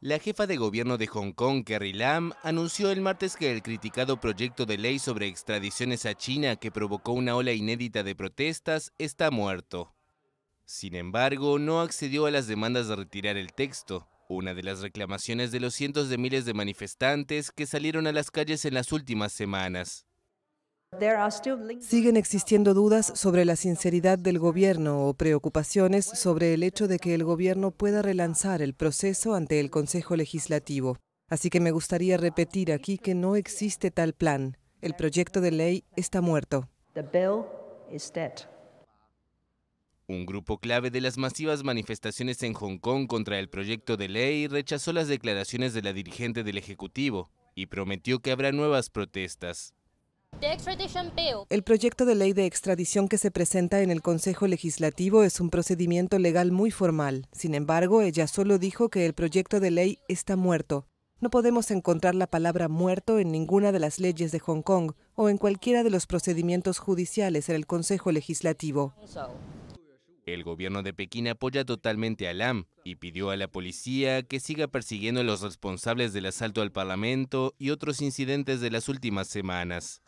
La jefa de gobierno de Hong Kong, Carrie Lam, anunció el martes que el criticado proyecto de ley sobre extradiciones a China que provocó una ola inédita de protestas está muerto. Sin embargo, no accedió a las demandas de retirar el texto, una de las reclamaciones de los cientos de miles de manifestantes que salieron a las calles en las últimas semanas. Siguen existiendo dudas sobre la sinceridad del gobierno o preocupaciones sobre el hecho de que el gobierno pueda relanzar el proceso ante el Consejo Legislativo. Así que me gustaría repetir aquí que no existe tal plan. El proyecto de ley está muerto. Un grupo clave de las masivas manifestaciones en Hong Kong contra el proyecto de ley rechazó las declaraciones de la dirigente del Ejecutivo y prometió que habrá nuevas protestas. El proyecto de ley de extradición que se presenta en el Consejo Legislativo es un procedimiento legal muy formal. Sin embargo, ella solo dijo que el proyecto de ley está muerto. No podemos encontrar la palabra muerto en ninguna de las leyes de Hong Kong o en cualquiera de los procedimientos judiciales en el Consejo Legislativo. El gobierno de Pekín apoya totalmente a Lam y pidió a la policía que siga persiguiendo a los responsables del asalto al Parlamento y otros incidentes de las últimas semanas.